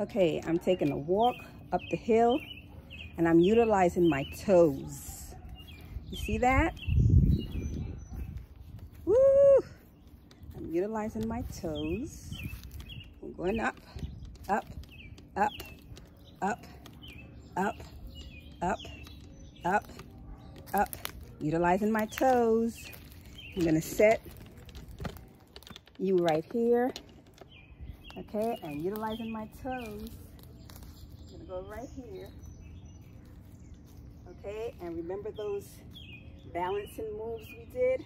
Okay, I'm taking a walk up the hill and I'm utilizing my toes. You see that? Woo! I'm utilizing my toes. I'm going up, up, up, up, up, up, up, up. Utilizing my toes. I'm gonna set you right here okay and utilizing my toes. I'm gonna go right here okay and remember those balancing moves we did?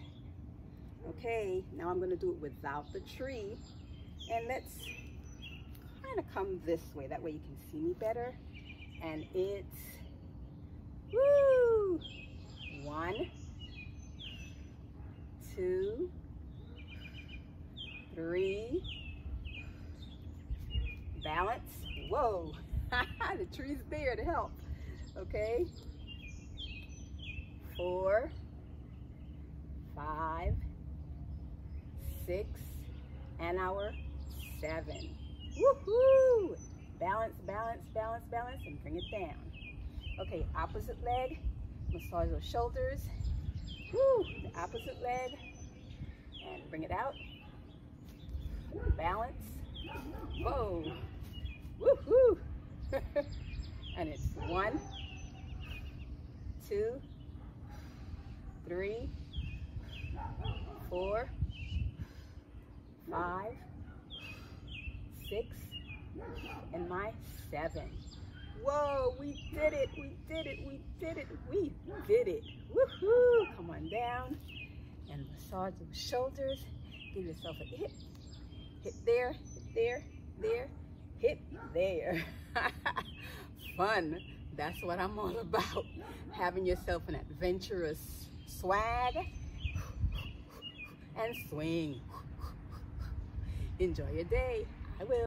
Okay now I'm gonna do it without the tree and let's kind of come this way that way you can see me better and it's woo! One two three balance. Whoa, the tree's there to help. Okay. Four, five, six, and our seven. Woohoo! Balance, balance, balance, balance, and bring it down. Okay, opposite leg. Massage those shoulders. Woo! The opposite leg. And bring it out. Balance. Whoa. And it's one, two, three, four, five, six, and my seven. Whoa, we did it, we did it, we did it, we did it. Woohoo! Come on down and massage the shoulders. Give yourself a hit. Hit there, hit there, there, hit there. Fun. That's what I'm all about. Having yourself an adventurous swag and swing. Enjoy your day. I will.